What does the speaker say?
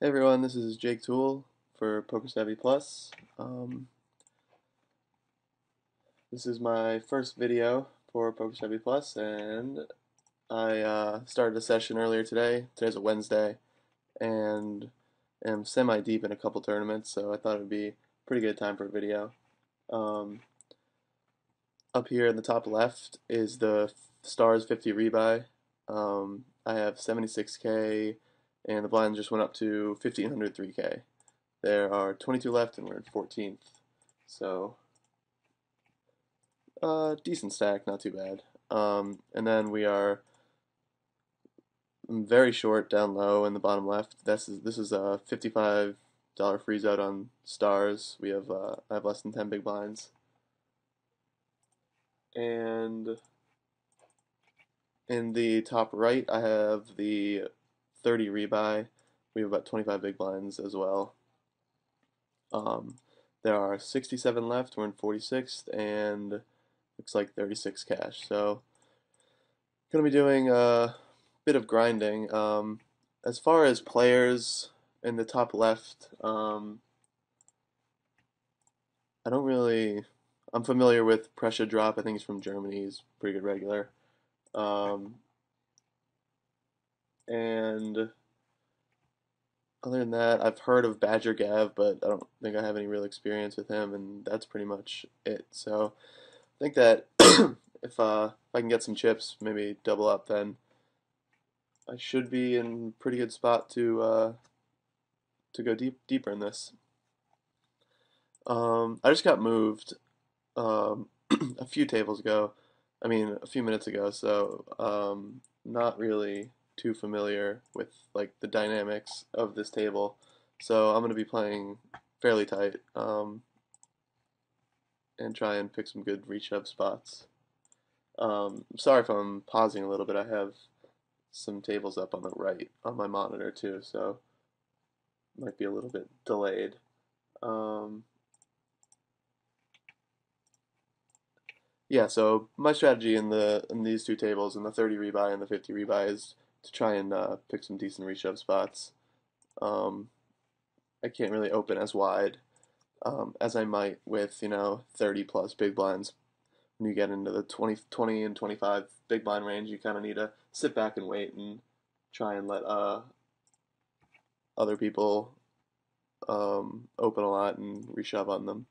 Hey everyone, this is Jake Toole for Poker Savvy Plus. Um, this is my first video for Poker Savvy Plus, and I uh, started a session earlier today. Today's a Wednesday, and am semi deep in a couple tournaments, so I thought it would be a pretty good time for a video. Um, up here in the top left is the Stars 50 rebuy. Um, I have 76k and the blinds just went up to 1503k. There are 22 left, and we're in 14th. So, uh, decent stack, not too bad. Um, and then we are very short down low in the bottom left. This is this is a 55 dollar freeze out on stars. We have uh, I have less than 10 big blinds. And in the top right, I have the 30 rebuy. We have about 25 big blinds as well. Um, there are 67 left. We're in 46th, and looks like 36 cash. So, gonna be doing a bit of grinding. Um, as far as players in the top left, um, I don't really. I'm familiar with Pressure Drop. I think he's from Germany. He's pretty good regular. Um, and other than that, I've heard of Badger Gav, but I don't think I have any real experience with him, and that's pretty much it. So I think that if uh, if I can get some chips, maybe double up, then I should be in pretty good spot to uh, to go deep deeper in this. Um, I just got moved um, a few tables ago. I mean, a few minutes ago, so um, not really too familiar with like the dynamics of this table. So I'm going to be playing fairly tight um, and try and pick some good reshove spots. Um, sorry if I'm pausing a little bit. I have some tables up on the right on my monitor too, so might be a little bit delayed. Um, yeah, so my strategy in the in these two tables, in the 30 rebuy and the 50 rebuy, is to try and uh, pick some decent reshove spots. Um, I can't really open as wide um, as I might with, you know, 30 plus big blinds. When you get into the 20, 20 and 25 big blind range, you kind of need to sit back and wait and try and let uh, other people um, open a lot and reshove on them.